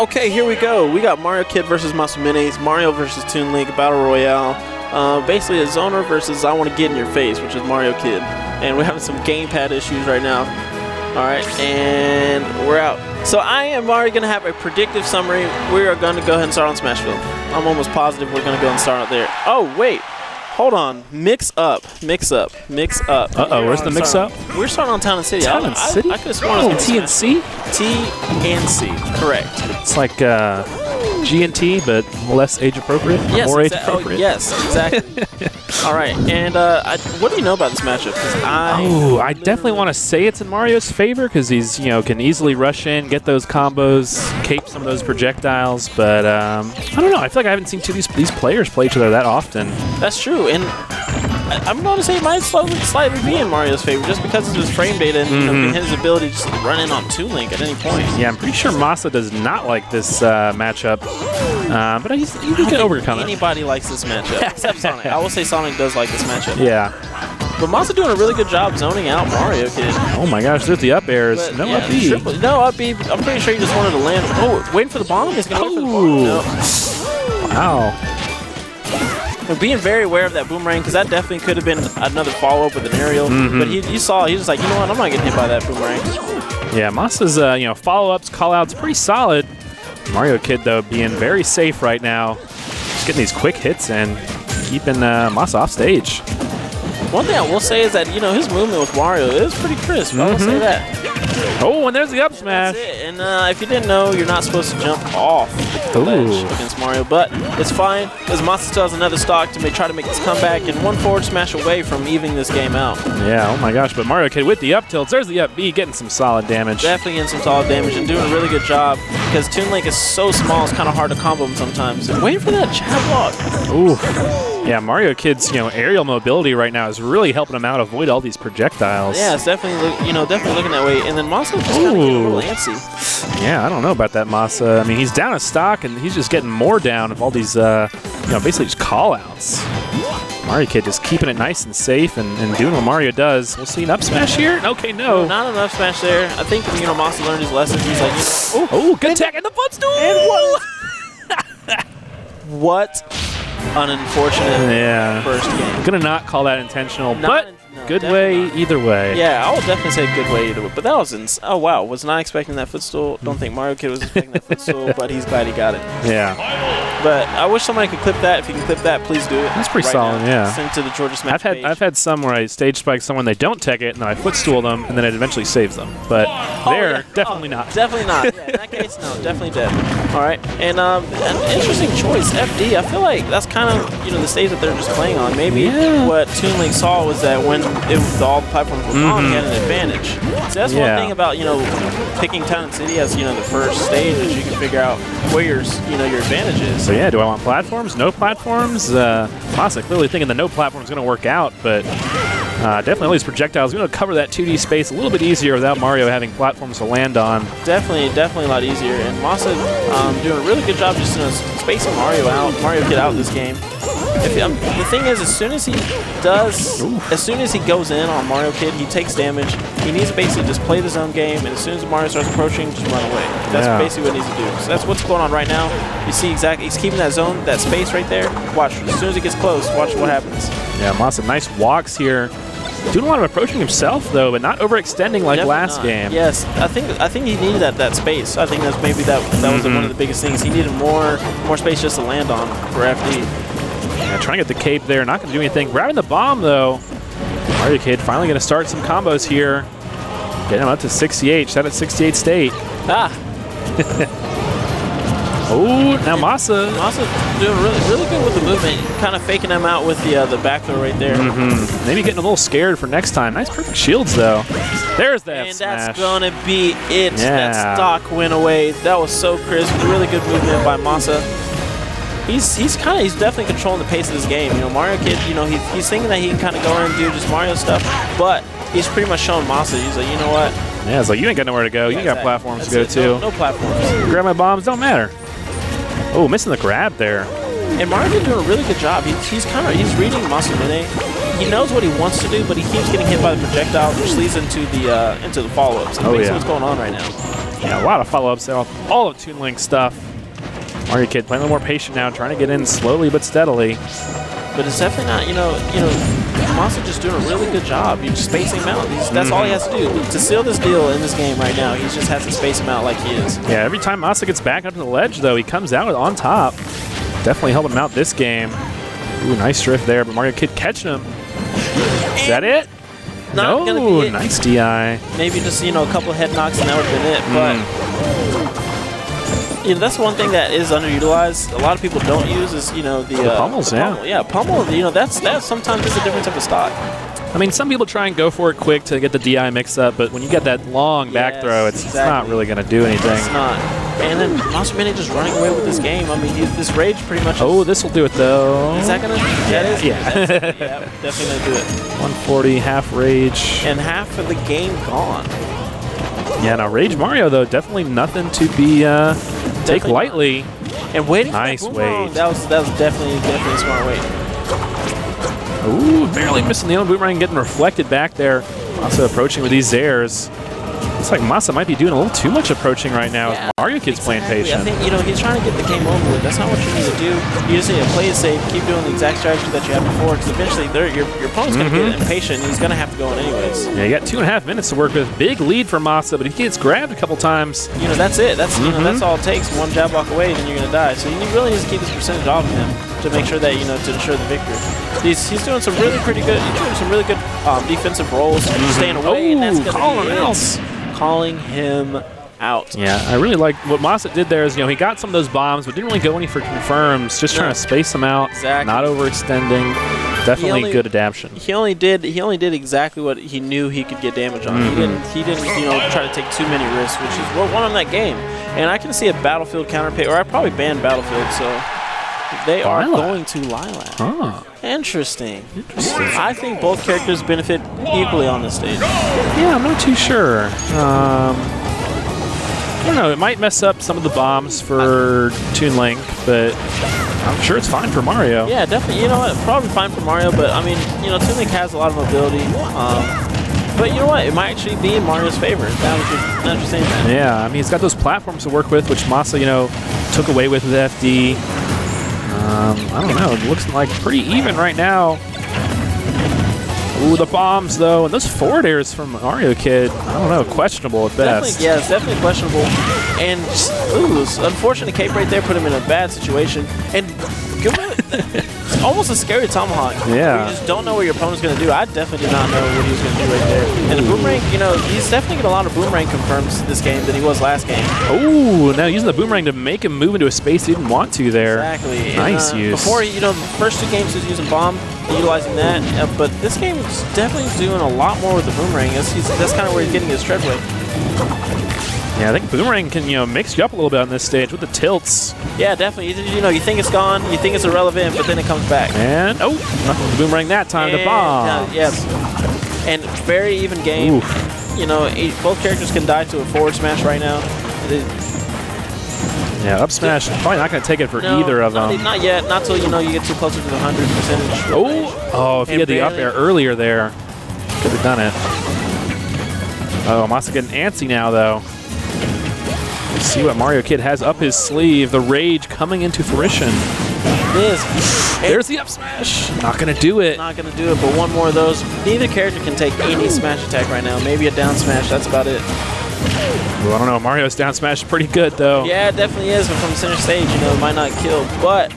Okay, here we go. We got Mario Kid versus Masamune, Mario versus Toon Link Battle Royale. Uh, basically, a zoner versus I want to get in your face, which is Mario Kid. And we're having some gamepad issues right now. All right, and we're out. So I am already going to have a predictive summary. We are going to go ahead and start on Smashville. I'm almost positive we're going to go and start out there. Oh, wait. Hold on. Mix up. Mix up. Mix up. Uh-oh, where's the mix up? We're starting on Town and City. Town I, and I- City? I, could have sworn it Oh, was gonna be TNC? TNC. Correct. It's like uh, G&T, but less age appropriate, Yes, more age oh, appropriate. yes, exactly. All right, and uh, I, what do you know about this matchup? I Oh, I definitely want to say it's in Mario's favor because he's, you know, can easily rush in, get those combos, cape some of those projectiles. But um, I don't know. I feel like I haven't seen two of these these players play each other that often. That's true, and I'm going to say it might slightly, slightly be in Mario's favor just because of his frame data and you know, Mhm. his ability to just run in on Toon Link at any point. Yeah, I'm pretty sure Masa does not like this uh, matchup, uh, but he's, he can overcome it. Anybody likes this matchup except Sonic. I will say Sonic does like this matchup. Yeah. But Masa doing a really good job zoning out Mario Kid. Oh my gosh, there's the up airs. But, no yeah, up B. triple- no up B. I'm pretty sure he just wanted to land. Oh, waiting for the bomb. He's for the Oh. bomb. No. Wow. And being very aware of that boomerang because that definitely could have been another follow up with an aerial. Mhm. But he, you saw, he was like, you know what, I'm not getting hit by that boomerang. Yeah, Masa's uh, you know follow ups, call outs, pretty solid. Mario Kid though being very safe right now, just getting these quick hits and keeping uh, Masa off stage. One thing I will say is that you know his movement with Mario is pretty crisp. I will say Mhm. that. Oh, and there's the up smash. That's it. And uh, if you didn't know, you're not supposed to jump off the ledge against Mario, but it's fine because Masa still has another stock to make, try to make this comeback and one forward smash away from evening this game out. Yeah, oh my gosh, but Mario Kid with the up tilts. There's the up B, getting some solid damage. Definitely getting some solid damage and doing a really good job because Toon Link is so small, it's kind of hard to combo him sometimes. And waiting for that jab block. Ooh. Yeah, Mario Kid's you know aerial mobility right now is really helping him out avoid all these projectiles. Yeah, it's definitely look, you know definitely looking that way. And then Masa just kind of getting a little antsy. Yeah, I don't know about that Masa. I mean, he's down a stock and he's just getting more down of all these, uh, you know, basically just call outs. Mario Kid just keeping it nice and safe and, and doing what Mario does. We'll see an up smash here. Okay, no. Not enough smash there. I think you know Masa learned his lesson. He's like, oh, good tech in the footstool. and what? what an unfortunate Yeah. first game. I'm gonna not call that intentional, Not but in- no, good way not. either way. Yeah, I will definitely say good way either way. But that was ins- oh wow, was not expecting that footstool. Don't think Mario Kid was expecting that footstool, but he's glad he got it. Yeah. But I wish somebody could clip that. If you can clip that, please do it. That's pretty right solid, now. yeah. Send to the Georgia Smash I've had page. I've had some where I stage spike someone they don't tech it and then I footstool them and then it eventually saves them. But Oh, there, yeah. definitely Oh, not. Definitely not. Yeah, in that case, no, definitely dead. All right, and um, an interesting choice, FD. I feel like that's kind of you know the stage that they're just playing on. Maybe Yeah. what Toon Link saw was that when it, all the platforms were on, he Mhm. had an advantage. So that's Yeah. one thing about you know picking Town and City as you know the first stage is you can figure out where your you know your advantage is. So yeah, do I want platforms? No platforms? Uh, Masa clearly thinking the no platform is going to work out, but uh, definitely all these projectiles going to cover that 2D space a little bit easier without Mario having platforms to land on. Definitely, definitely a lot easier. And Masa um, doing a really good job just you know, spacing Mario out, Mario Kid out of this game. If, um, the thing is, as soon as he does, as soon as he goes in on Mario Kid, he takes damage. He needs to basically just play the zone game, and as soon as Mario starts approaching, just run away. That's Yeah. basically what he needs to do. So that's what's going on right now. You see exactly, he's keeping that zone, that space right there. Watch, as soon as he gets close, watch what happens. Yeah, Masa, nice walks here. Doing a lot of approaching himself though, but not overextending like Definitely last not. game. Yes, I think I think he needed that, that space. I think that's maybe that that was Mhm. one of the biggest things. He needed more more space just to land on for FD. Yeah, trying to get the cape there, not going to do anything. Grabbing the bomb though. Mario Kid finally going to start some combos here. Getting him up to 68, set at 68 state. Ah, Oh, now Masa. also doing really really good with the movement, kind of faking them out with the uh, the back throw right there. hmm Maybe getting a little scared for next time. Nice perfect shields though. There's that And smash. that's gonna be it. Yeah. That stock went away. That was so crisp. Really good movement by Masa. He's he's kind of he's definitely controlling the pace of this game. You know, Mario Kid. You know, he, he's thinking that he can kind of go in and do just Mario stuff, but he's pretty much showing Masa. He's like, you know what? yeah, it's like you ain't got nowhere to go. You got Exactly. platforms to go it. to. No, no platforms. Grab my bombs, don't matter. Oh, missing the grab there. And Mario doing a really good job. He's, he's kind of he's reading Masamune. He knows what he wants to do, but he keeps getting hit by the projectile, which leads into the uh, into the follow-ups. And Oh, yeah. what's going on right now. Yeah, a lot of follow-ups there. All of Toon Link stuff. Mario Kid playing a little more patient now, trying to get in slowly but steadily. But it's definitely not, you know, you know, Monster just doing a really good job. Just spacing him out. He's, that's all he mm-hmm. has to do to seal this deal in this game right now. He just has to space him out like he is. Yeah, every time Masa gets back up to the ledge, though, he comes out on top. Definitely helped him out this game. Ooh, nice drift there, but Mario Kid catching him. Is that it? Not no, gonna be it. nice DI. Maybe just you know a couple head knocks and that would have been it. But mm. You know that's one thing that is underutilized. A lot of people don't use is you know the, The uh, pummels, the yeah. pummel. yeah, pummel. You know that's that sometimes is a different type of stock. I mean, some people try and go for it quick to get the DI mix up, but when you get that long back throw, it's, it's not really going to do anything. It's not. And then Masamune just running away with this game. I mean, this rage pretty much. Oh, this will do it, though. is that gonna? That is. Yeah. that's- yeah, definitely gonna do it. 140, half rage. And half of the game gone. Yeah, now Rage Mario, though, definitely nothing to be uh, take lightly. And waiting Nice for that wait. That was that was definitely definitely a smart wait. Ooh, barely missing the own boomerang, getting reflected back there. Also approaching with these airs. Looks like Masa might be doing a little too much approaching right now. Yeah, Mario Kid's playing patient. I think you know he's trying to get the game over with. That's not what you need to do. You just need to play it safe, keep doing the exact strategy that you had before, because eventually your your opponent's gonna Mm-hmm. get impatient. and He's gonna have to go in anyways. Yeah, you got two and a half minutes to work with. Big lead for Masa, but if he gets grabbed a couple times, You know that's it. That's you know Mm-hmm. that's all it takes. One jab block away, then you're gonna die. So you really need to keep this percentage off of him to make sure that you know to ensure the victory. He's he's doing some really pretty good. He's doing some really good um, defensive rolls, staying away, and that's Ooh, gonna be him out. it. Calling him out. Yeah, I really like what Masa did there is, you know, he got some of those bombs, but didn't really go any for confirms, just trying to space them out, Exactly. not overextending. Definitely only- good adaptation. he only did he only did exactly what he knew he could get damage on. Mm-hmm. He didn't he didn't you know try to take too many risks, which is what won him that game. And I can see a Battlefield counter pick, or I probably banned Battlefield, so they are Lylat. going to Lylat. Huh. Interesting. Interesting. I think both characters benefit equally on the stage. Yeah, I'm not too sure. Um, I don't know. It might mess up some of the bombs for Toon Link, but I'm sure it's fine for Mario. Yeah, definitely. You know what? Probably fine for Mario, but I mean, you know, Toon Link has a lot of mobility. Um, but you know what? It might actually be in Mario's favor. That was just, that was just. Yeah, I mean, he's got those platforms to work with, which Masa, you know, took away with the FD. Um, I don't know. It looks like pretty even right now. Ooh, the bombs, though. And those forward airs from Mario Kid, I don't know, questionable at best. Definitely, yeah, it's definitely questionable. And just, ooh, unfortunate cape right there put him in a bad situation. And it's almost a scary tomahawk. Yeah. You just don't know what your opponent's going to do. I definitely did not know what he was going to do right there. And the boomerang, you know, he's definitely getting a lot of boomerang confirms this game than he was last game. Ooh, now using the boomerang to make him move into a space he didn't want to there. Exactly. Nice and, uh, use. Before, you know, the first two games he was using bomb, utilizing that. Uh, but this game is definitely doing a lot more with the boomerang. That's, that's kind of where he's getting his tread weight. Yeah, I think boomerang can, you know, mix you up a little bit on this stage with the tilts. Yeah, definitely. You, you know, you think it's gone, you think it's irrelevant, but then it comes back. And, oh, nothing boomerang that time, the bomb. uh, yes. And very even game. Oof. You know, both characters can die to a forward smash right now. Yeah, up smash, probably not going to take it for no, either of not, them. Not yet. Not till you know you get too close to the hundred percentage. Oh, oh, if he And had the up air earlier there, could have done it. Oh, Masa getting antsy now, though. See what Mario Kid has up his sleeve. The rage coming into fruition. It is. There's the up smash. Not going to do it. Not gonna do it, but one more of those. Neither character can take any smash attack right now. Maybe a down smash. That's about it. Well, I don't know. Mario's down smash is pretty good, though. Yeah, it definitely is. But from center stage, you know, it might not kill. But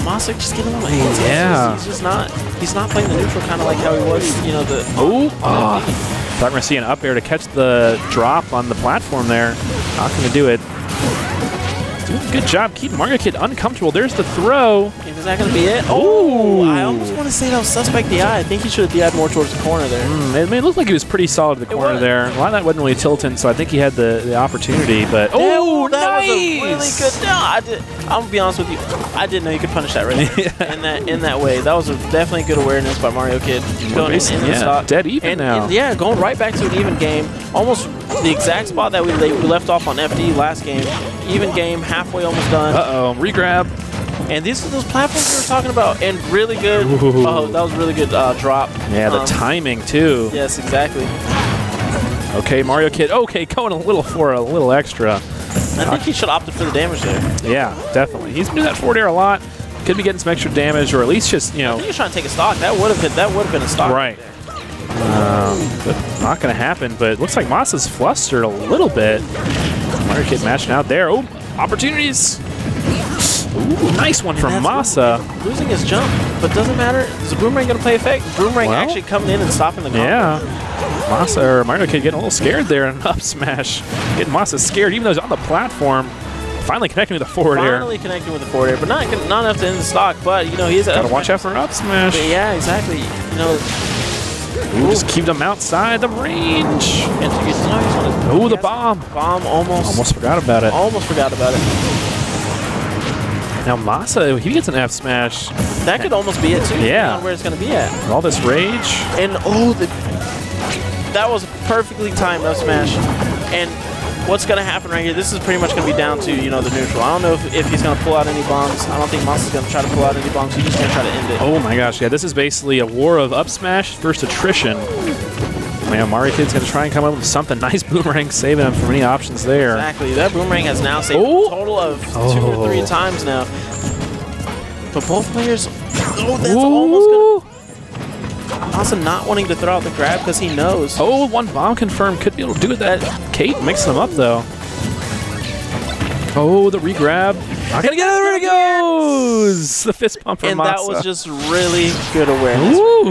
Masa just getting on my hands. He's Yeah. He's just not. He's not playing the neutral kind of like how he was. You know the. Oh, oh. Thought we are going to see an up air to catch the drop on the platform there. Not going to do it. Doing a good job keeping Mario Kid uncomfortable. There's the throw. And is that going to be it? Ooh. Oh, I almost want to say that was suspect DI. I think he should have DI'd more towards the corner there. Mm, I mean, it looked like he was pretty solid in the It corner was. there. A lot of that wasn't really tilting, so I think he had the, the opportunity. But oh, that nice! was a really good. No, I did. I'm gonna be honest with you. I didn't know you could punish that right there. in that in that way. That was a definitely good awareness by Mario Kid going in, basic, in the yeah. Dead even and, now. and yeah, going right back to an even game. Almost the exact spot that we, we left off on FD last game. Even game, halfway almost done. Uh oh, regrab. And these are those platforms we were talking about. And really good. Ooh. Oh, that was really good uh, drop. Yeah, the Um, timing too. Yes, exactly. Okay, Mario Kid. Okay, going a little for a little extra. I think he should have opted for the damage there. Yeah, definitely. He's been doing that forward air a lot. Could be getting some extra damage, or at least just you I know, think he was trying to take a stock. That would have been that would have been a stock. right. Um, not going to happen. But it looks like Masa's flustered a little bit. Mario Kid matching out there. Oh, opportunities. Ooh, nice one from Masa. Losing his jump, but doesn't matter. Is the boomerang going to play effect? Boomerang Well- actually coming in and stopping the combo. Yeah. Masa or Mario Kid getting a little scared there in up smash. Getting Masa scared even though he's on the platform. Finally connecting with the forward air. Finally connecting with the forward air, but not not enough to end the stock. But you know he's Gotta watch out for an up smash. Yeah, exactly. You know, Ooh, just keep them outside the range. and you know, he's gonna- Ooh, the bomb. Bomb almost. Almost forgot about it. Almost forgot about it. Now Masa, he gets an F smash. That could almost be it too. Yeah. where it's gonna be at. With all this rage. And oh, the, that was perfectly timed F smash. And what's gonna happen right here? This is pretty much gonna be down to you know the neutral. I don't know if, if he's gonna pull out any bombs. I don't think Masa is gonna try to pull out any bombs. He's just gonna try to end it. Oh my gosh, yeah, this is basically a war of up smash versus attrition. Man, Mario Kid's gonna try and come up with something nice boomerang, saving him from any options there. Exactly. That boomerang has now saved Oh. a total of two or three oh. times now. But both players, oh, that's Ooh. almost gonna. Also, not wanting to throw out the grab because he knows. Oh, one bomb confirmed. Could be able to do. That Kate mixing them up though. Oh, the regrab. Not gonna get it. There it goes. The fist pump from and that was just really good awareness. Ooh.